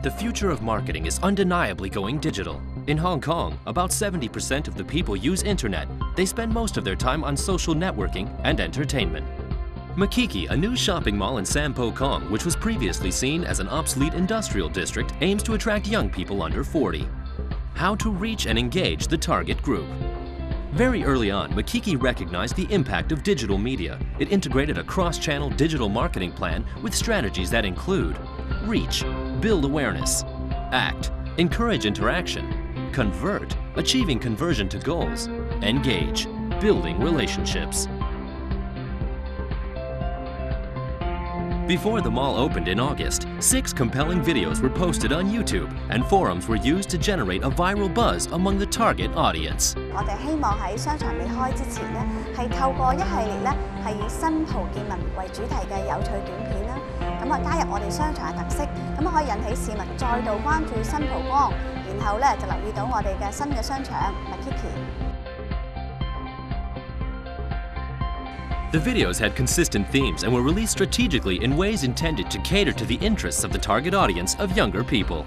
The future of marketing is undeniably going digital. In Hong Kong, about 70% of the people use internet. They spend most of their time on social networking and entertainment. Mikiki, a new shopping mall in San Po Kong, which was previously seen as an obsolete industrial district, aims to attract young people under 40. How to reach and engage the target group. Very early on, Mikiki recognized the impact of digital media. It integrated a cross-channel digital marketing plan with strategies that include reach, build awareness, act, encourage interaction, convert, achieving conversion to goals, engage, building relationships. Before the mall opened in August, six compelling videos were posted on YouTube and forums were used to generate a viral buzz among the target audience. 我哋希望喺商场未开之前呢，系透过一系列咧系以新蒲见闻为主题嘅有趣短片啦， 咁啊加入我哋商场嘅特色，咁啊可以引起市民再度关注新蒲光，然后咧就留意到我哋嘅新嘅商场 Makiki。The videos had consistent themes and were released strategically in ways intended to cater to the interests of the target audience of younger people.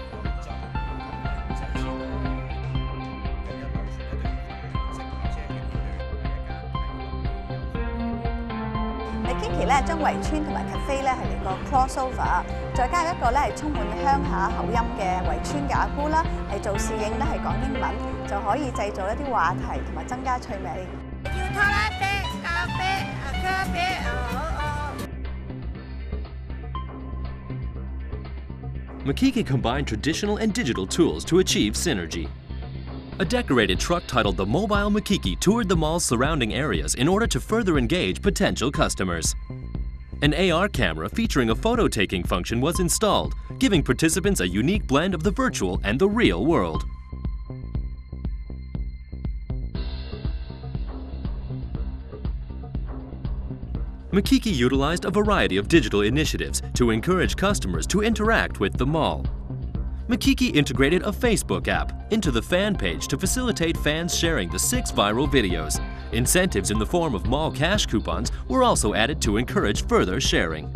Makiki 咧將圍村同埋 cafe 咧係嚟個 crossover，再加一個咧係充滿鄉下口音嘅圍村嘅阿姑啦，係做侍應咧係講英文，就可以製造一啲話題同埋增加趣味。要拖拉車、咖啡、咖啡，哦哦。Makiki combined traditional and digital tools to achieve synergy. A decorated truck titled the Mobile Mikiki toured the mall's surrounding areas in order to further engage potential customers. An AR camera featuring a photo taking function was installed, giving participants a unique blend of the virtual and the real world. Mikiki utilized a variety of digital initiatives to encourage customers to interact with the mall. Mikiki integrated a Facebook app into the fan page to facilitate fans sharing the six viral videos. Incentives in the form of mall cash coupons were also added to encourage further sharing.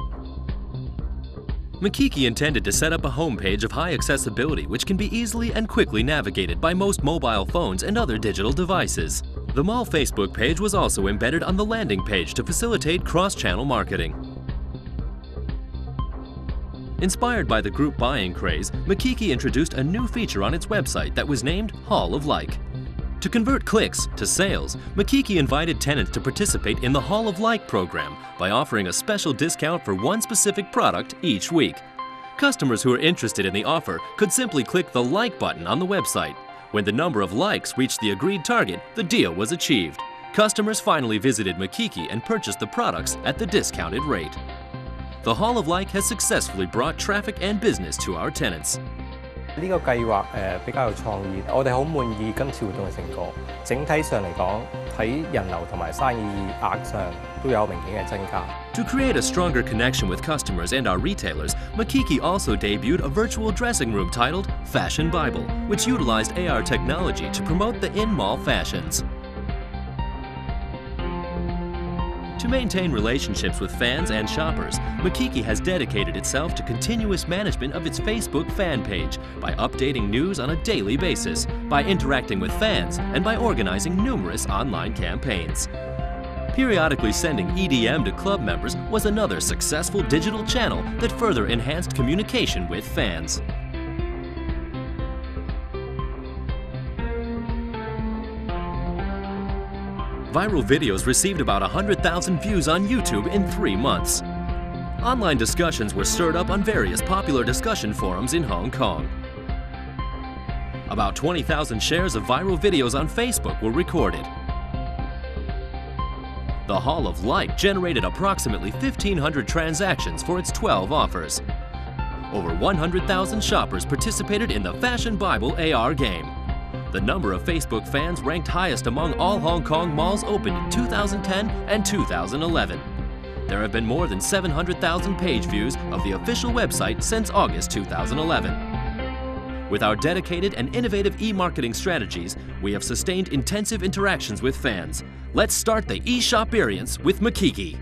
Mikiki intended to set up a homepage of high accessibility which can be easily and quickly navigated by most mobile phones and other digital devices. The mall Facebook page was also embedded on the landing page to facilitate cross-channel marketing. Inspired by the group buying craze, Mikiki introduced a new feature on its website that was named Hall of Like. To convert clicks to sales, Mikiki invited tenants to participate in the Hall of Like program by offering a special discount for one specific product each week. Customers who are interested in the offer could simply click the Like button on the website when the number of likes reached the agreed target, the deal was achieved. Customers finally visited Mikiki and purchased the products at the discounted rate the Hall of Like has successfully brought traffic and business to our tenants. To create a stronger connection with customers and our retailers, Mikiki also debuted a virtual dressing room titled Fashion Bible, which utilized AR technology to promote the in-mall fashions. To maintain relationships with fans and shoppers, Mikiki has dedicated itself to continuous management of its Facebook fan page by updating news on a daily basis, by interacting with fans, and by organizing numerous online campaigns. Periodically sending EDM to club members was another successful digital channel that further enhanced communication with fans. Viral videos received about 100,000 views on YouTube in three months. Online discussions were stirred up on various popular discussion forums in Hong Kong. About 20,000 shares of viral videos on Facebook were recorded. The Hall of Like generated approximately 1,500 transactions for its 12 offers. Over 100,000 shoppers participated in the Fashion Bible AR game. The number of Facebook fans ranked highest among all Hong Kong malls opened in 2010 and 2011. There have been more than 700,000 page views of the official website since August 2011. With our dedicated and innovative e-marketing strategies, we have sustained intensive interactions with fans. Let's start the e-shopperience with Mikiki.